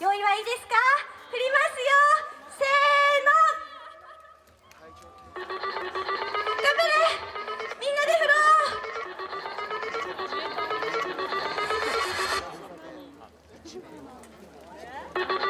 用意はいいですか？振りますよ。せーの。頑張れ。みんなで振ろう。